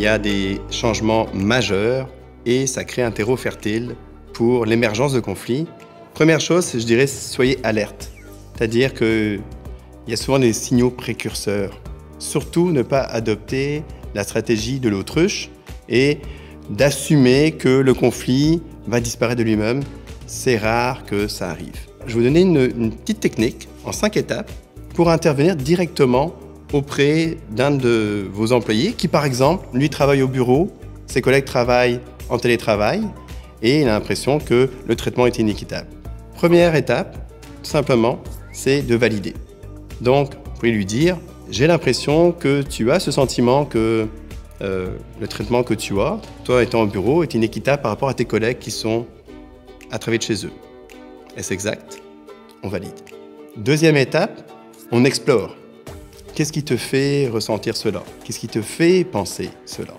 y a des changements majeurs et ça crée un terreau fertile pour l'émergence de conflits. Première chose, je dirais, soyez alerte. C'est-à-dire qu'il y a souvent des signaux précurseurs. Surtout ne pas adopter la stratégie de l'autruche et d'assumer que le conflit va disparaître de lui-même. C'est rare que ça arrive. Je vais vous donner une, une petite technique en cinq étapes pour intervenir directement auprès d'un de vos employés qui, par exemple, lui travaille au bureau, ses collègues travaillent en télétravail et il a l'impression que le traitement est inéquitable. Première étape, tout simplement, c'est de valider. Donc, vous pouvez lui dire, j'ai l'impression que tu as ce sentiment que euh, le traitement que tu as, toi étant au bureau, est inéquitable par rapport à tes collègues qui sont à travailler de chez eux. Est-ce exact? On valide. Deuxième étape, on explore. Qu'est-ce qui te fait ressentir cela? Qu'est-ce qui te fait penser cela?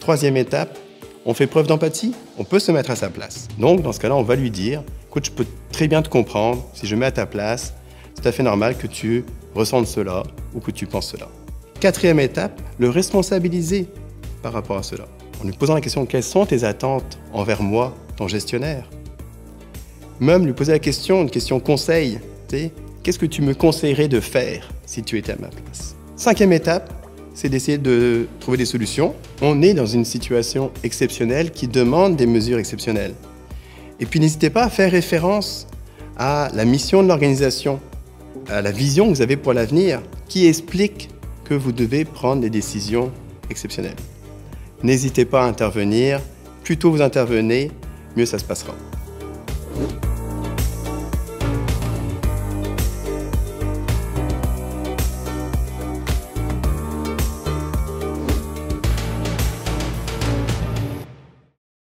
Troisième étape, on fait preuve d'empathie, on peut se mettre à sa place. Donc dans ce cas-là, on va lui dire, écoute, je peux très bien te comprendre, si je mets à ta place, c'est tout à fait normal que tu ressentes cela ou que tu penses cela. Quatrième étape, le responsabiliser par rapport à cela. En lui posant la question, quelles sont tes attentes envers moi, ton gestionnaire? Même lui poser la question, une question conseil, qu'est-ce que tu me conseillerais de faire? Si tu étais à ma place Cinquième étape, c'est d'essayer de trouver des solutions. On est dans une situation exceptionnelle qui demande des mesures exceptionnelles. Et puis n'hésitez pas à faire référence à la mission de l'organisation, à la vision que vous avez pour l'avenir, qui explique que vous devez prendre des décisions exceptionnelles. N'hésitez pas à intervenir. Plus tôt vous intervenez, mieux ça se passera.